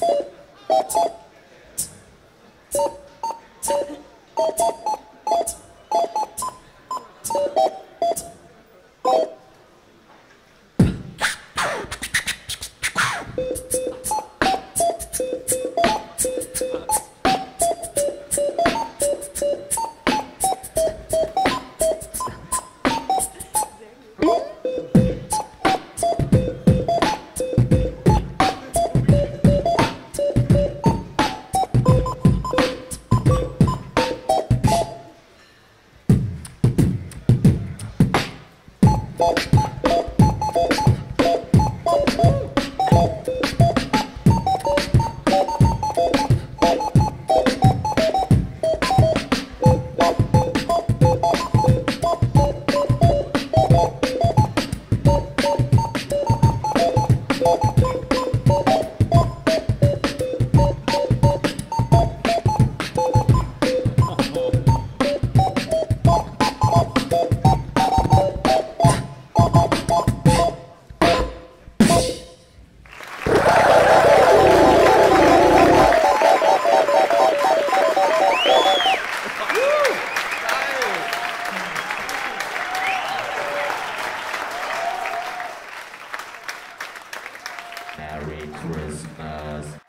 Beep. Oh. Christmas. Uh,